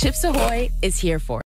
Chips Ahoy is here for.